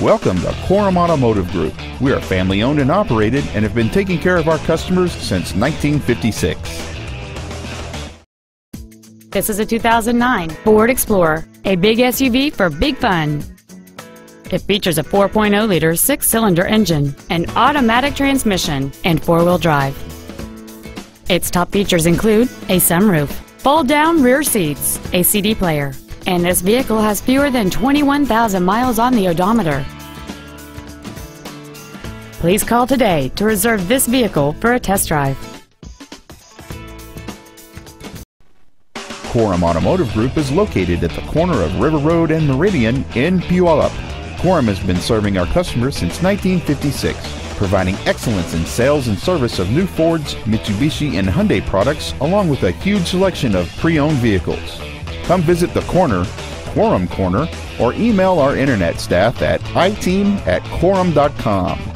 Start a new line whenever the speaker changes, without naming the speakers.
Welcome to Korum Automotive Group. We are family owned and operated and have been taking care of our customers since 1956.
This is a 2009 Ford Explorer, a big SUV for big fun. It features a 4.0-liter six-cylinder engine, an automatic transmission, and four-wheel drive. Its top features include a sunroof, fold-down rear seats, a CD player, and this vehicle has fewer than 21,000 miles on the odometer. Please call today to reserve this vehicle for a test drive.
Korum Automotive Group is located at the corner of River Road and Meridian in Puyallup. Korum has been serving our customers since 1956, providing excellence in sales and service of new Fords, Mitsubishi, and Hyundai products, along with a huge selection of pre-owned vehicles. Come visit the corner, Korum Corner, or email our internet staff at iteam at korum.com.